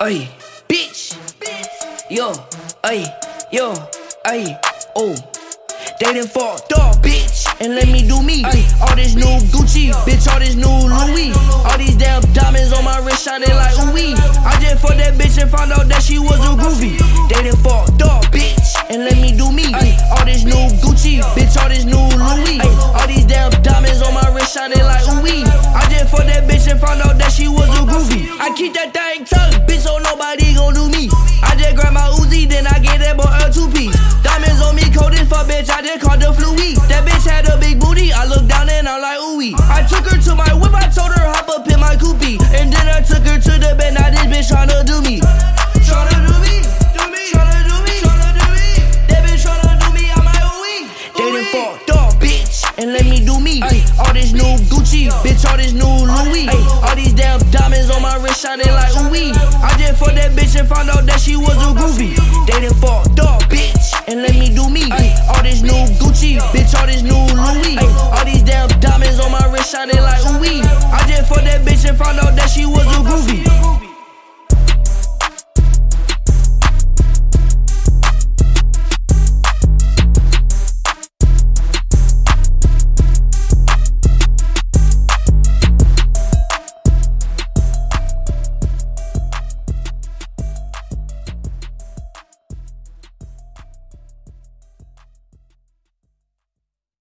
Ay, bitch. Yo, ay, yo, ay, oh. They done fucked up, bitch, and let me do me. All this new Gucci, bitch, all this new Louis. All these damn diamonds on my wrist shining like ooh wee. I just fucked that bitch and found out that she was a groovy. They done fucked up, bitch, and let me do me. All this new Gucci, bitch, all this new Louis. All these damn diamonds on my wrist shining like and found out that she was a groovy. I keep that thing tucked, bitch, so nobody gon' do me. I just grab my Uzi, then I get that boy a two piece. Diamonds on me, cold as fuck, bitch. I just called the fluey. That bitch had a big booty. I look down and I'm like, ooh. I took her to my whip, I told her hop up in my coupe. And then I took her to the bed. Now this bitch tryna do me. Tryna do me, do me, tryna do me, tryna do me. That bitch tryna do me, I'm like, ooh. They done fucked bitch, and let me do me. Ay, all this new Gucci, bitch, shining like ooh I just fucked that bitch and found out that she was a groovy. They done fucked up, bitch, and let me do me. All this new Gucci, bitch, all this new Louis. All these damn diamonds on my wrist shining like ooh I just fucked that bitch and found out.